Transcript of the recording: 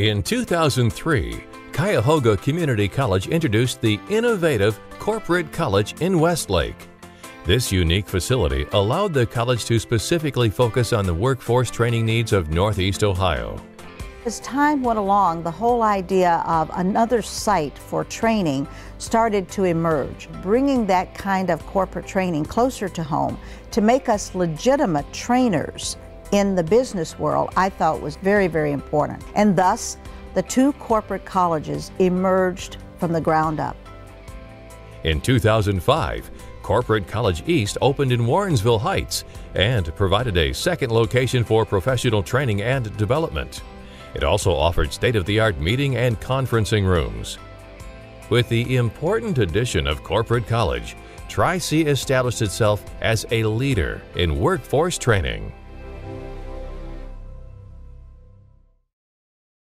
In 2003, Cuyahoga Community College introduced the innovative Corporate College in Westlake. This unique facility allowed the college to specifically focus on the workforce training needs of Northeast Ohio. As time went along, the whole idea of another site for training started to emerge, bringing that kind of corporate training closer to home to make us legitimate trainers in the business world, I thought was very, very important. And thus, the two corporate colleges emerged from the ground up. In 2005, Corporate College East opened in Warrensville Heights and provided a second location for professional training and development. It also offered state of the art meeting and conferencing rooms. With the important addition of Corporate College, Tri C established itself as a leader in workforce training.